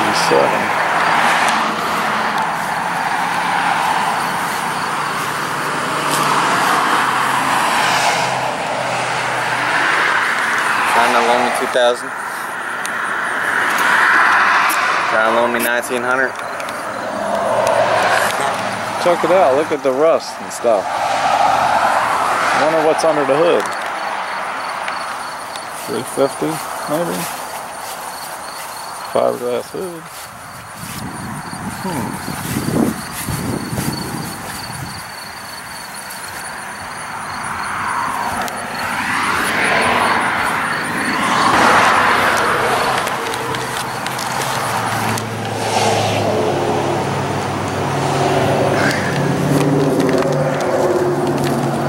Eighty-seven. Trying to loan me 2000. Trying to loan me 1900. Check it out. Look at the rust and stuff. Wonder what's under the hood. 350 maybe. Fiberglass hood.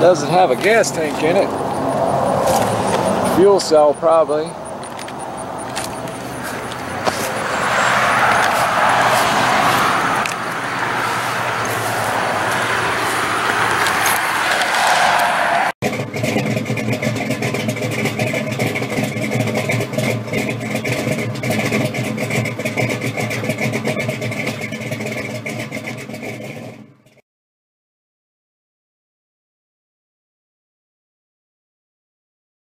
Doesn't have a gas tank in it. Fuel cell probably.